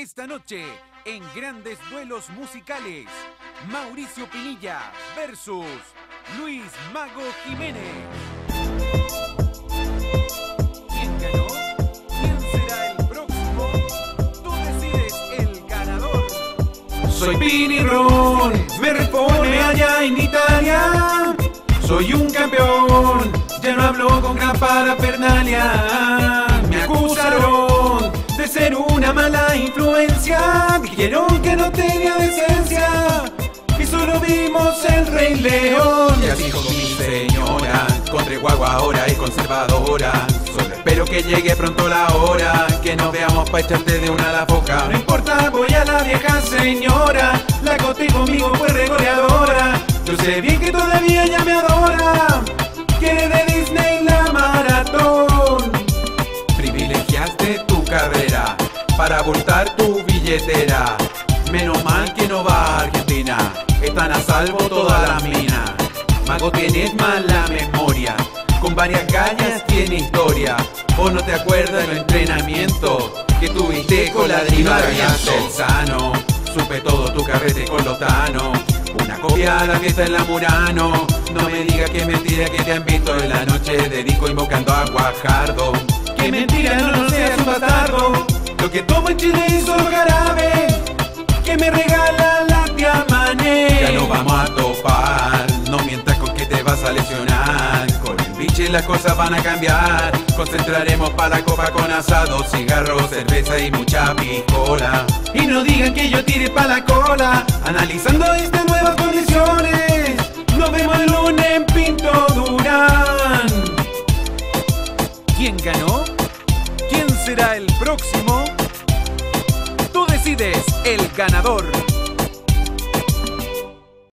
Esta noche, en grandes duelos musicales, Mauricio Pinilla versus Luis Mago Jiménez. ¿Quién ganó? ¿Quién será el próximo? Tú decides el ganador. Soy Pini Ron, me repone allá en Italia. Soy un campeón, ya no hablo con gran parafernalia. Influencia. Dijeron que no tenía decencia. Y solo vimos el Rey León. Y así con mi señora, con guagua ahora y conservadora. Solo espero que llegue pronto la hora. Que nos veamos pa' echarte de una a la boca. No importa, voy a la vieja señora. La coté conmigo fue regoleadora. Yo sé bien que todavía ella me adora. Para abultar tu billetera. Menos mal que no va a Argentina. Están a salvo todas las minas. Mago tienes mala memoria. Con varias cañas tiene historia. Vos no te acuerdas del entrenamiento que tuviste con la el sano. Supe todo tu carrete con Lotano. Una copia a la en la Murano. No me digas que es mentira que te han visto en la noche de disco invocando a Guajardo. Que mentira, Lo que tomo en Chile hizo jarabe. Que me regala la tía Mané. Ya no vamos a topar. No mientas con que te vas a lesionar. Con el biche las cosas van a cambiar. Concentraremos para la copa con asado, cigarros, cerveza y mucha picola. Y no digan que yo tire pa' la cola. Analizando estas nuevas condiciones. Nos vemos el lunes en Pinto Durán. ¿Quién ganó? ¿Quién será el próximo? El ganador.